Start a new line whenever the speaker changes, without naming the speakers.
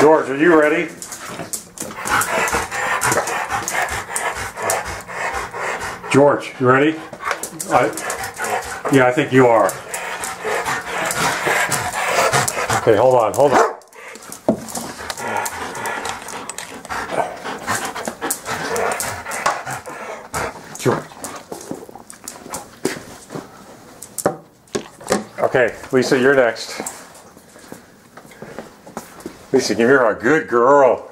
George, are you ready? George, you ready? I, yeah, I think you are. Okay, hold on, hold on. George. Okay, Lisa, you're next. Lisa, give here a good girl.